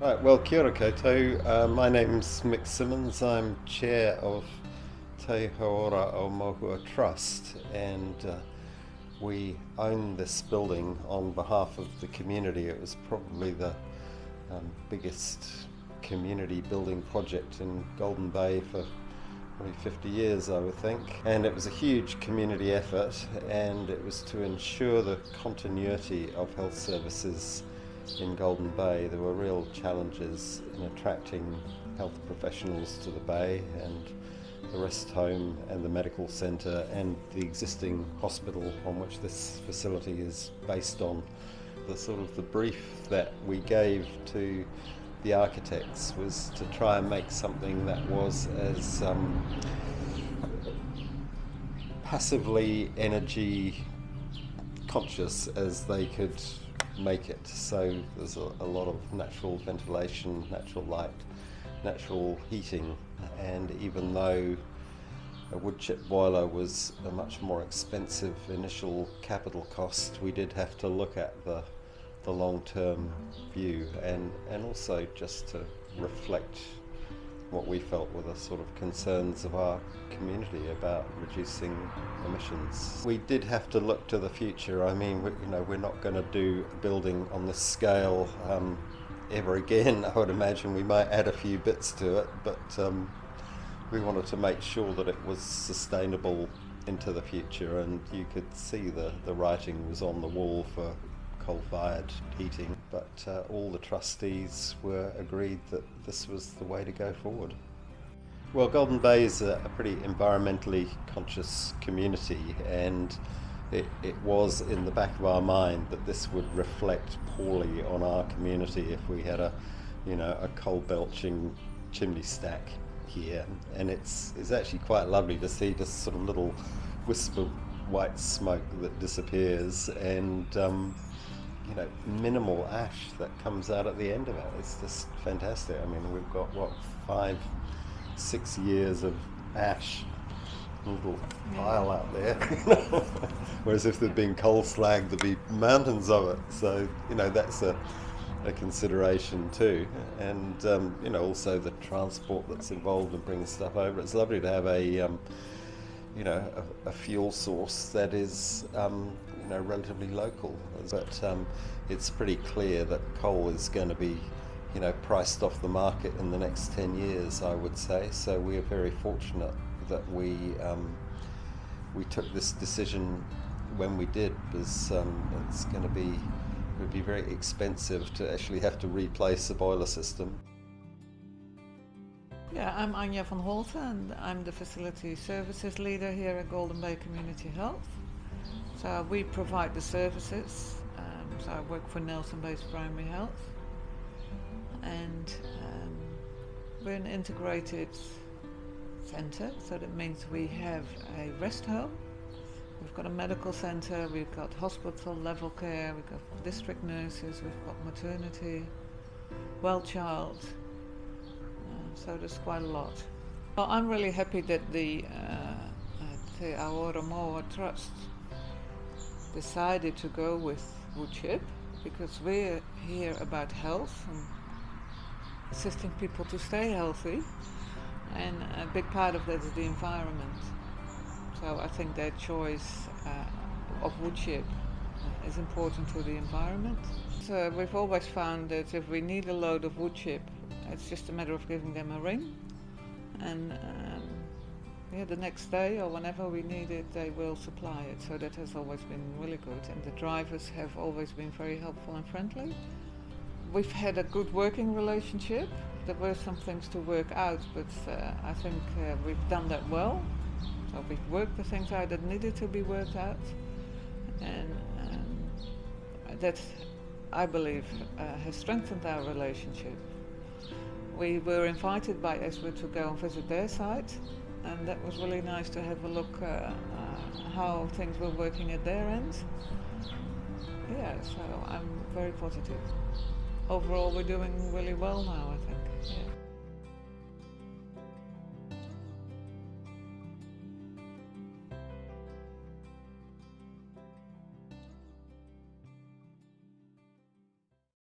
Right, well, kia ora koutou. Uh, my name's Mik Symmons. I'm chair of Te Hauora o Mohua Trust, and uh, we own this building on behalf of the community. It was probably the um, biggest community building project in Golden Bay for probably 50 years, I would think. And it was a huge community effort, and it was to ensure the continuity of health services in Golden Bay. There were real challenges in attracting health professionals to the Bay, and the rest home and the medical centre and the existing hospital on which this facility is based on. The sort of the brief that we gave to the architects was to try and make something that was as um, passively energy conscious as they could make it. So there's a, a, lot of natural ventilation, natural light, natural heating, and even though a wood chip boiler was a much more expensive initial capital cost, we did have to look at the the long-term view and, and also just to reflect what we felt were the sort of concerns of our community about reducing emissions. We did have to look to the future. I mean, we, you know, we're not going to do building on this scale um, ever again. I would imagine we might add a few bits to it, but um, we wanted to make sure that it was sustainable into the future, and you could see the, the writing was on the wall for coal-fired heating, but uh, all the trustees were agreed that this was the way to go forward. Well, Golden Bay is a, a pretty environmentally conscious community, and it, it, was in the back of our mind that this would reflect poorly on our community if we had a, you know, a coal belching chimney stack here. And it's it's actually quite lovely to see this sort of little wisp of white smoke that disappears and um, you know, minimal ash that comes out at the end of it. It's just fantastic. I mean, we've got what five, six years of ash, little pile out there. Whereas if there'd been coal slag, there'd be mountains of it. So you know, that's a a consideration too, and um, you know also the transport that's involved in bringing stuff over. It's lovely to have a um, you know a, a, fuel source that is um, you know relatively local, but um, it's pretty clear that coal is going to be you know priced off the market in the next 10 years I would say so we are very fortunate that we um, we took this decision when we did because um, it's going to be it would be very expensive to actually have to replace the boiler system. Yeah, I'm Anja van Houlten and I'm the Facility Services Leader here at Golden Bay Community Health. So we provide the services. Um, so I work for Nelson Bays Primary Health, and um, we're an integrated centre. So that means we have a rest home. We've got a medical centre, we've got hospital level care, we've got district nurses, we've got maternity, well child. Uh, so there's quite a lot. Well, I'm really happy that the uh, uh Te Trust decided to go with wood chip because we're here about health and assisting people to stay healthy and a big part of that is the environment. So I think their choice uh, of wood chip is important to the environment. So we've always found that if we need a load of wood chip, it's just a matter of giving them a ring and um, yeah, the next day or whenever we need it, they will supply it. So that has always been really good. And the drivers have always been very helpful and friendly. We've had a good working relationship. There were some things to work out, but uh, I think uh, we've done that well. So we've worked the things out that needed to be worked out. And um, that, I believe, uh, has strengthened our relationship. We were invited by Azwood to go and visit their site and that was really nice to have a look uh, uh, how things were working at their end. Yeah, so I'm very positive. Overall, we're doing really well now, I think. Yeah.